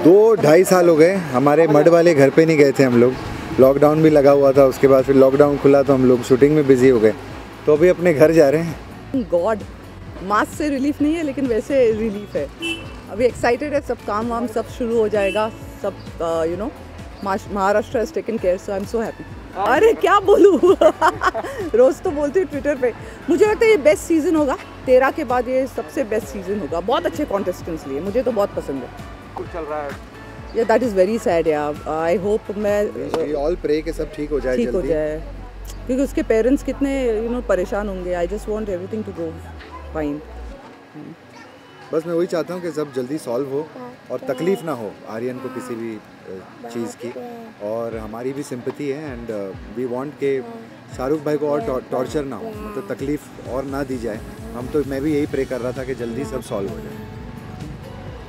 दो ढाई साल हो गए, हमारे मड वाले घर पे नहीं गए थे हम लोग। लॉकडाउन भी लगा हुआ था, उसके बाद फिर लॉकडाउन खुला तो हम लोग शूटिंग में बिज़ी हो गए। तो अभी अपने घर जा रहे हैं। गॉड मास्क से रिलीफ नहीं है, लेकिन वैसे रिलीफ है। अभी एक्साइटेड है, सब काम वाम सब शुरू हो जाएगा, सब you know Maharashtra has taken care so I am so happy अरे क्या बोलूँ? रोज़ तो बोलती हूँ ट्विटर पे। मुझे लगता है ये बेस्ट सीज़न होगा। तेरह के बाद ये सबसे बेस्ट सीज़न होगा। बहुत अच्छे कॉन्टेस्टेंट्स लिए। मुझे तो बहुत पसंद है। चल रहा है। या दैट इज़ वेरी सैड या आई होप मैं ऑल प्रे के सब ठीक हो जाए ठीक हो जाए। क्योंकि उसके पेरेंट्स कितने यू you नो know, परेशान होंगे। I just want everything to go fine बस मैं वही चाहता हूँ कि सब जल्दी सॉल्व हो और तकलीफ़ ना हो आर्यन को किसी भी चीज़ की। और हमारी भी सिंपति है एंड वी वांट के शाहरुख भाई को और टॉर्चर ना हो। मतलब तकलीफ़ और ना दी जाए। हम तो मैं भी यही प्रे कर रहा था कि जल्दी सब सॉल्व हो जाए।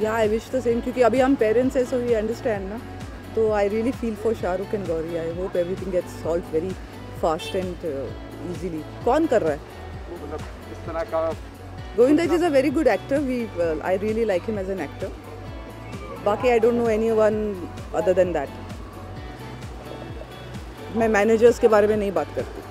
या आई विश द सेम क्योंकि अभी हम पेरेंट्स हैं सो वी अंडरस्टैंड ना? तो I really feel for Shahrukh and Gauri. I hope everything gets solve very fast and easily कौन कर रहा है? मतलब इस तरह का Govinda is a very good actor. We, uh, I really like him as an actor. बाकी I don't know anyone other than that मैं मैनेजर्स के बारे में नहीं बात करती